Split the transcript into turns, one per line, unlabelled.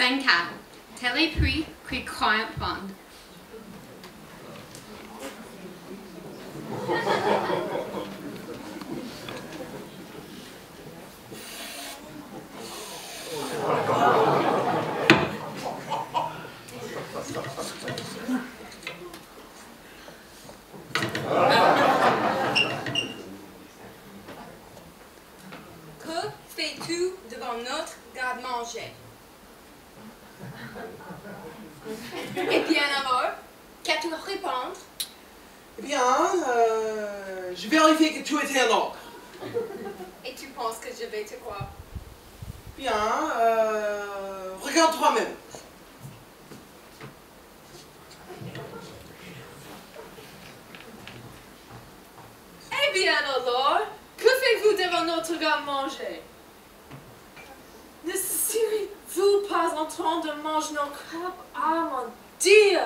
5 Tel est prix qui bond.
Que fais-tu devant notre garde-manger? Eh bien alors, qu'as-tu à répondre?
Eh bien, euh, je vérifié que tout était en ordre.
Et tu penses que je vais te croire?
Bien, euh, regarde toi-même.
Eh bien alors, que faites-vous devant notre garde-manger Ne train de manger nos crêpes Ah mon Dieu